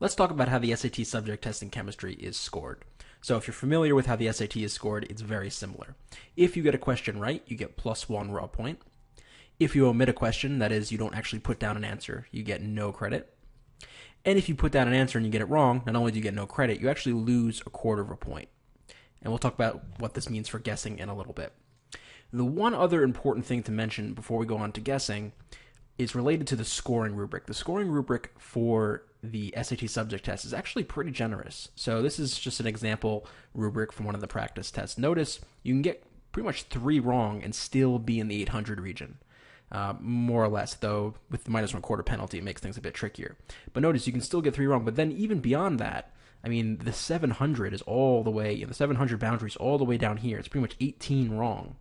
let's talk about how the SAT subject test in chemistry is scored. So if you're familiar with how the SAT is scored, it's very similar. If you get a question right, you get plus one raw point. If you omit a question, that is, you don't actually put down an answer, you get no credit. And if you put down an answer and you get it wrong, not only do you get no credit, you actually lose a quarter of a point. And we'll talk about what this means for guessing in a little bit. The one other important thing to mention before we go on to guessing is related to the scoring rubric. The scoring rubric for the SAT subject test is actually pretty generous. So this is just an example rubric from one of the practice tests. Notice you can get pretty much three wrong and still be in the 800 region. Uh, more or less, though with the minus one quarter penalty, it makes things a bit trickier. But notice you can still get three wrong. But then even beyond that, I mean, the 700 is all the way, you know, the 700 boundaries all the way down here. It's pretty much 18 wrong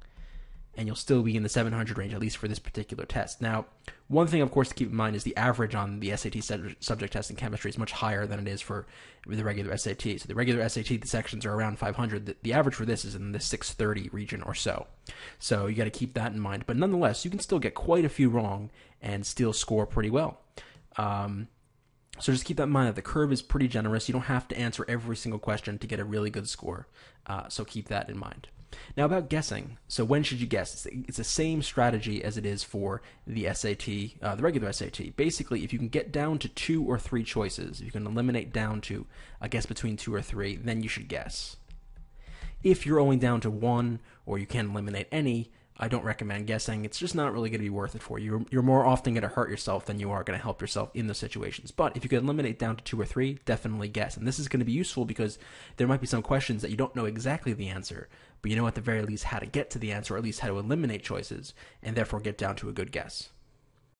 and you'll still be in the 700 range, at least for this particular test. Now, one thing, of course, to keep in mind is the average on the SAT subject test in chemistry is much higher than it is for the regular SAT. So the regular SAT, the sections are around 500. The, the average for this is in the 630 region or so. So you got to keep that in mind. But nonetheless, you can still get quite a few wrong and still score pretty well. Um, so just keep that in mind that the curve is pretty generous. You don't have to answer every single question to get a really good score. Uh, so keep that in mind. Now about guessing. So when should you guess? It's, the same strategy as it is for the SAT, uh, the regular SAT. Basically, if you can get down to two or three choices, if you can eliminate down to a guess between two or three, then you should guess. If you're only down to one, or you can't eliminate any, I don't recommend guessing. It's just not really going to be worth it for you. You're, more often going to hurt yourself than you are going to help yourself in those situations. But if you can eliminate down to two or three, definitely guess. And this is going to be useful because there might be some questions that you don't know exactly the answer, but you know at the very least how to get to the answer, or at least how to eliminate choices, and therefore get down to a good guess.